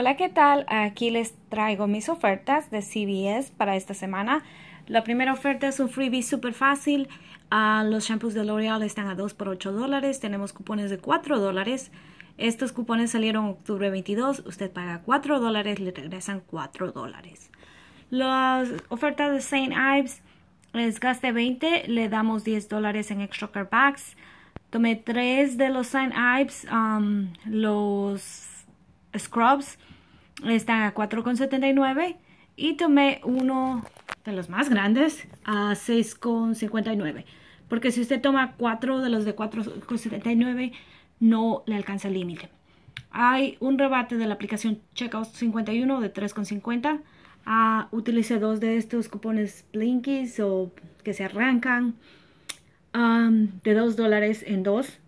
Hola, ¿qué tal? Aquí les traigo mis ofertas de CVS para esta semana. La primera oferta es un freebie súper fácil. Uh, los shampoos de L'Oreal están a 2 por 8 dólares. Tenemos cupones de 4 dólares. Estos cupones salieron octubre 22. Usted paga 4 dólares, le regresan 4 dólares. La oferta de St. Ives es gaste 20, le damos 10 dólares en extra car packs. Tomé 3 de los St. Ives, um, los scrubs están a 4,79 y tomé uno de los más grandes a 6,59 porque si usted toma cuatro de los de 4,79 no le alcanza el límite. Hay un rebate de la aplicación Checkout 51 de 3,50. Ah, utilice dos de estos cupones Blinkies o que se arrancan de 2 dólares en 2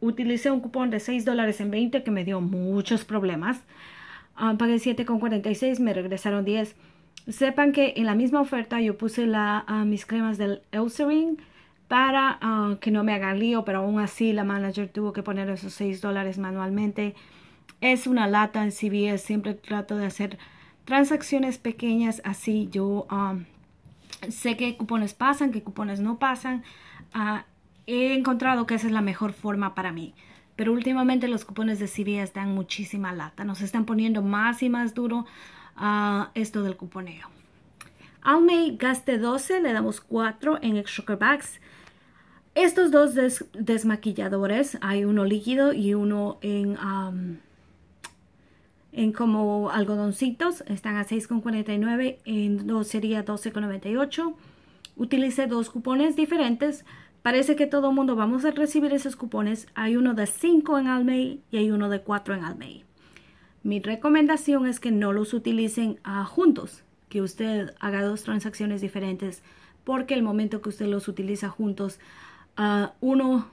utilicé un cupón de 6 dólares en 20 que me dio muchos problemas. Uh, pagué 7,46, me regresaron 10. Sepan que en la misma oferta yo puse la, uh, mis cremas del Eucerin para uh, que no me hagan lío, pero aún así la manager tuvo que poner esos 6 dólares manualmente. Es una lata en CVS, siempre trato de hacer transacciones pequeñas así. Yo um, sé qué cupones pasan, qué cupones no pasan he encontrado que esa es la mejor forma para mí. Pero últimamente los cupones de CVS dan muchísima lata. Nos están poniendo más y más duro a esto del cuponeo. Almay gaste 12, le damos 4 en extra bags. Estos dos desmaquilladores, hay uno líquido y uno en, en como algodoncitos, están a 6,49, en dos sería 12,98. Utilicé dos cupones diferentes Parece que todo mundo vamos a recibir esos cupones. Hay uno de 5 en Almay y hay uno de 4 en Almay. Mi recomendación es que no los utilicen uh, juntos, que usted haga dos transacciones diferentes, porque el momento que usted los utiliza juntos, uh, uno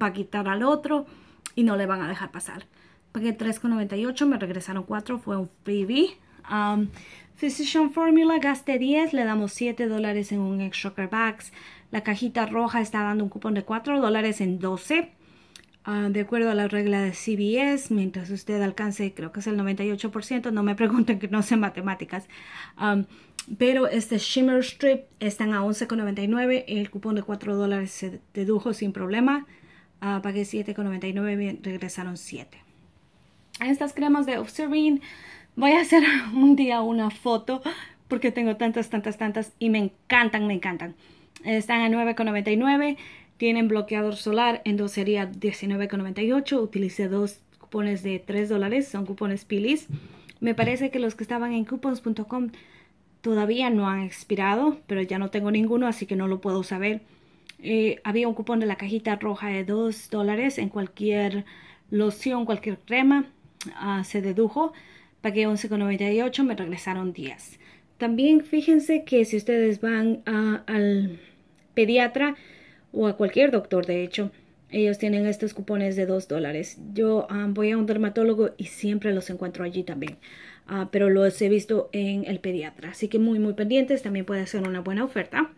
va a quitar al otro y no le van a dejar pasar. Pagué 3,98, me regresaron 4, fue un freebie. Um, Physician Formula, gasté 10, le damos 7 dólares en un extra bags. La cajita roja está dando un cupón de 4 dólares en 12. Ah, de acuerdo a la regla de CBS, mientras usted alcance, creo que es el 98%, no me pregunten que no sé matemáticas. pero este Shimmer Strip están a 11,99. El cupón de 4 dólares se dedujo sin problema. Uh, pagué 7,99, regresaron 7. Estas cremas de Observing, voy a hacer un día una foto porque tengo tantas, tantas, tantas y me encantan, me encantan. Están a 9,99. Tienen bloqueador solar. En dos sería 19,98. Utilicé dos cupones de 3 dólares. Son cupones Pilis. Me parece que los que estaban en coupons.com todavía no han expirado. Pero ya no tengo ninguno, así que no lo puedo saber. Eh, había un cupón de la cajita roja de 2 dólares en cualquier loción, cualquier crema. Ah, se dedujo. Pagué 11,98. Me regresaron 10. También fíjense que si ustedes van al pediatra o a cualquier doctor, de hecho, ellos tienen estos cupones de 2 dólares. Yo ah, voy a un dermatólogo y siempre los encuentro allí también. Ah, pero los he visto en el pediatra. Así que muy, muy pendientes. También puede ser una buena oferta.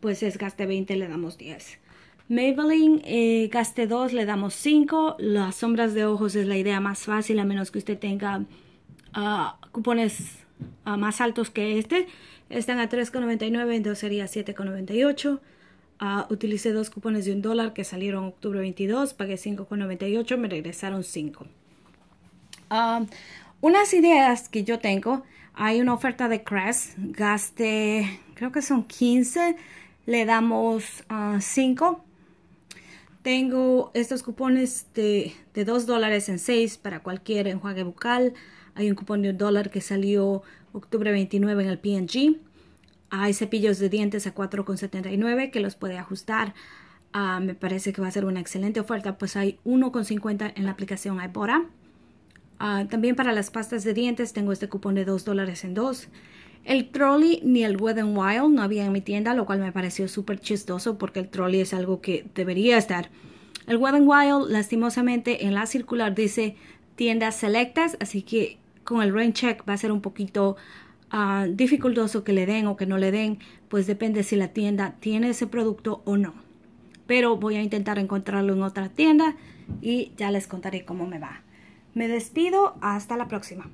pues es gaste 20, le damos 10. Maybelline, eh, gaste 2, le damos 5. Las sombras de ojos es la idea más fácil, a menos que usted tenga ah, cupones más altos que este. Están a 3,99, entonces sería 7,98. Uh, ah, utilicé dos cupones de un dólar que salieron octubre 22, pagué 5,98, me regresaron 5. Ah, unas ideas que yo tengo, hay una oferta de Crest, gaste, creo que son 15, le damos 5. Ah, tengo estos cupones de, de 2 dólares en 6 para cualquier enjuague bucal. Hay un cupón de un dólar que salió octubre 29 en el PNG. Hay cepillos de dientes a 4,79 que los puede ajustar. Ah, me parece que va a ser una excelente oferta, pues hay 1,50 en la aplicación iBora. Uh, también para las pastas de dientes tengo este cupón de 2 dólares en 2. El trolley ni el Wet Wild no había en mi tienda, lo cual me pareció súper chistoso porque el trolley es algo que debería estar. El Wet Wild, lastimosamente, en la circular dice tiendas selectas, así que con el rain check va a ser un poquito uh, dificultoso que le den o que no le den, pues depende si la tienda tiene ese producto o no. Pero voy a intentar encontrarlo en otra tienda y ya les contaré cómo me va. Me despido, hasta la próxima.